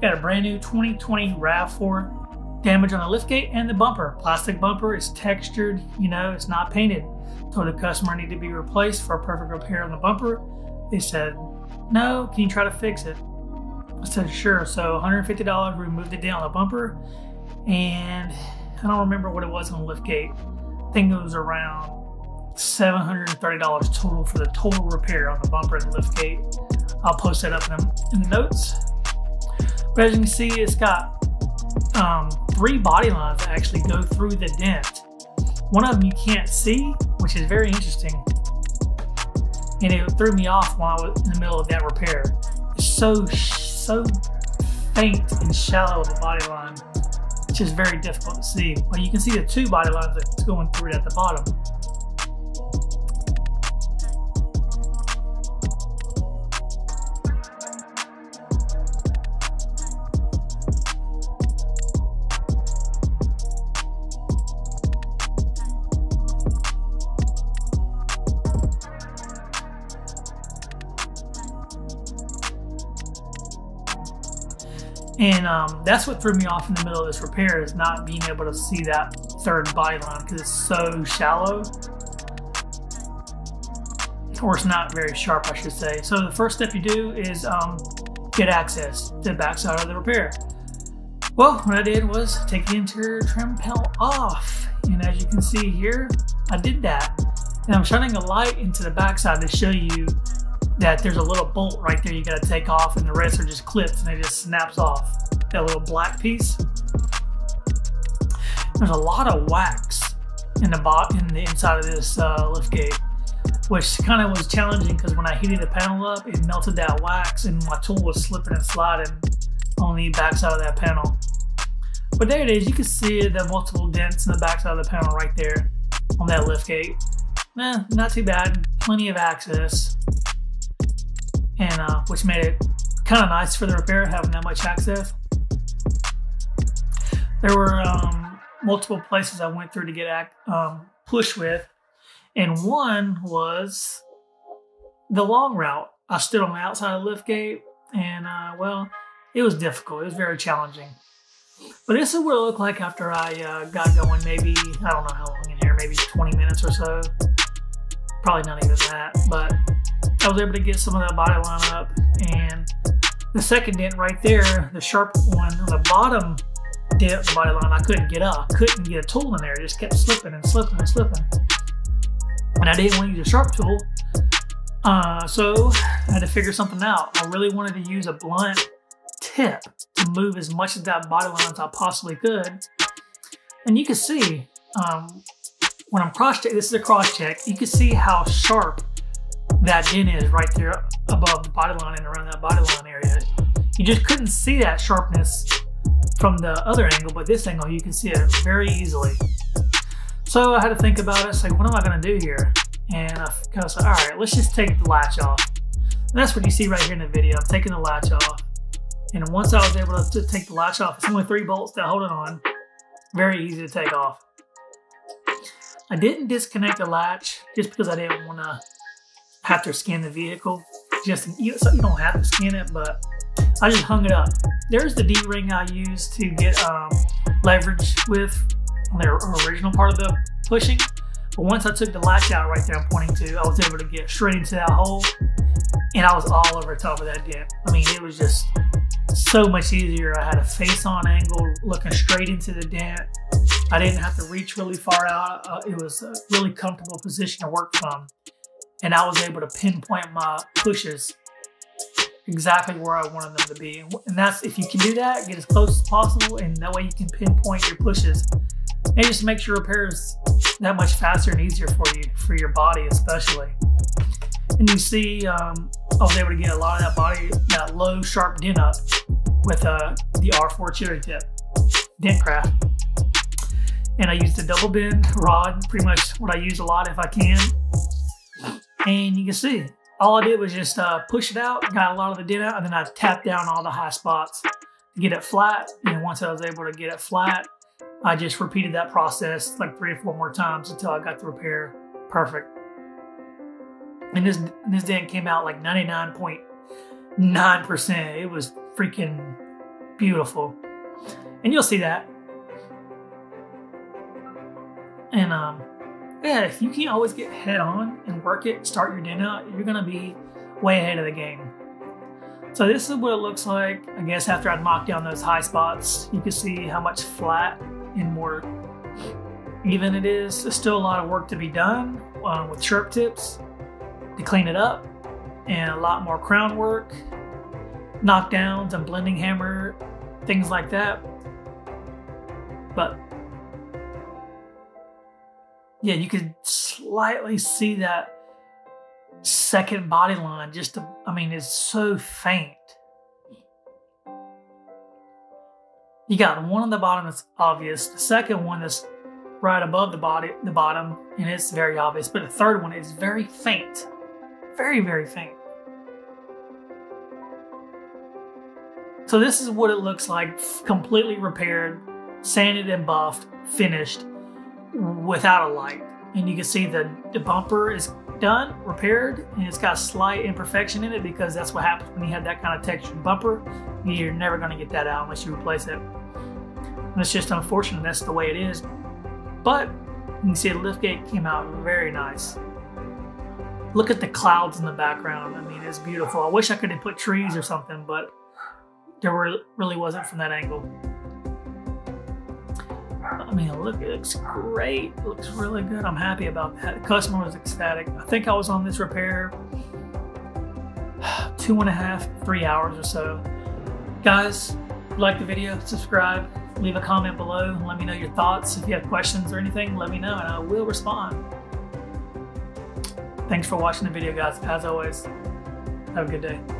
Got a brand new 2020 RAV4 damage on the liftgate and the bumper. Plastic bumper is textured, you know, it's not painted. Told the customer need to be replaced for a perfect repair on the bumper. They said, no, can you try to fix it? I said, sure. So $150, we moved it down the bumper. And I don't remember what it was on the liftgate. I think it was around $730 total for the total repair on the bumper and the liftgate. I'll post that up in, in the notes. But as you can see, it's got um, three body lines that actually go through the dent. One of them you can't see, which is very interesting. And it threw me off while I was in the middle of that repair. It's so, so faint and shallow of a body line. It's just very difficult to see. But you can see the two body lines that's going through it at the bottom. And um, that's what threw me off in the middle of this repair is not being able to see that third body line because it's so shallow. Or it's not very sharp, I should say. So the first step you do is um, get access to the backside of the repair. Well, what I did was take the interior trim panel off. And as you can see here, I did that. And I'm shining a light into the backside to show you that there's a little bolt right there you got to take off and the rest are just clips and it just snaps off. That little black piece. There's a lot of wax in the bot in the inside of this uh, lift gate which kind of was challenging because when I heated the panel up it melted that wax and my tool was slipping and sliding on the backside of that panel. But there it is you can see the multiple dents in the backside of the panel right there on that lift gate. Eh, not too bad plenty of access and uh, which made it kind of nice for the repair having that much access. There were um, multiple places I went through to get um, push with, and one was the long route. I stood on the outside of the lift gate, and uh, well, it was difficult. It was very challenging. But this is what it looked like after I uh, got going. Maybe I don't know how long in here, maybe 20 minutes or so. Probably not even that, but I was able to get some of that body line up and the second dent right there, the sharp one on the bottom dent the body line, I couldn't get up. Couldn't get a tool in there. It just kept slipping and slipping and slipping. And I didn't want to use a sharp tool. Uh, so I had to figure something out. I really wanted to use a blunt tip to move as much of that body line as I possibly could. And you can see um, when I'm cross check, this is a cross check, you can see how sharp that dent is right there above the body line and around that body line area. You just couldn't see that sharpness from the other angle, but this angle you can see it very easily. So I had to think about it, say, what am I gonna do here? And I kind of said, all right, let's just take the latch off. And that's what you see right here in the video. I'm taking the latch off. And once I was able to take the latch off, it's only three bolts that hold it on. Very easy to take off. I didn't disconnect the latch just because I didn't want to have to scan the vehicle. Just you, so you don't have to scan it, but I just hung it up. There's the D-ring I used to get um, leverage with on the original part of the pushing. But once I took the latch out right there I'm pointing to, I was able to get straight into that hole and I was all over top of that dent. I mean, it was just so much easier. I had a face on angle looking straight into the dent. I didn't have to reach really far out. Uh, it was a really comfortable position to work from and I was able to pinpoint my pushes exactly where I wanted them to be. And that's, if you can do that, get as close as possible, and that way you can pinpoint your pushes. And just makes your repairs that much faster and easier for you, for your body especially. And you see, um, I was able to get a lot of that body, that low sharp dent up with uh, the R4 cherry tip, Dentcraft. And I used a double bend rod, pretty much what I use a lot if I can. And you can see, all I did was just uh, push it out, got a lot of the dent out, and then I tapped down all the high spots to get it flat. And once I was able to get it flat, I just repeated that process like three or four more times until I got the repair perfect. And this this dent came out like 99.9%. it was freaking beautiful. And you'll see that. And um, yeah, if you can't always get head on and work it, start your out, you're gonna be way ahead of the game. So this is what it looks like. I guess after I'd knocked down those high spots, you can see how much flat and more even it is. There's still a lot of work to be done uh, with sharp tips to clean it up and a lot more crown work, knockdowns and blending hammer, things like that. But yeah, you could slightly see that second body line. Just, I mean, it's so faint. You got one on the bottom that's obvious. The second one is right above the body, the bottom, and it's very obvious. But the third one is very faint, very very faint. So this is what it looks like, completely repaired, sanded and buffed, finished, without a light. And you can see the, the bumper is done, repaired, and it's got slight imperfection in it because that's what happens when you have that kind of textured bumper. You're never going to get that out unless you replace it. And it's just unfortunate that's the way it is. But you can see the liftgate came out very nice. Look at the clouds in the background. I mean, it's beautiful. I wish I could have put trees or something, but there were, really wasn't from that angle. I mean, look, it looks great. It looks really good. I'm happy about that. The customer was ecstatic. I think I was on this repair two and a half, three hours or so. Guys, like the video, subscribe, leave a comment below, let me know your thoughts. If you have questions or anything, let me know and I will respond. Thanks for watching the video, guys. As always, have a good day.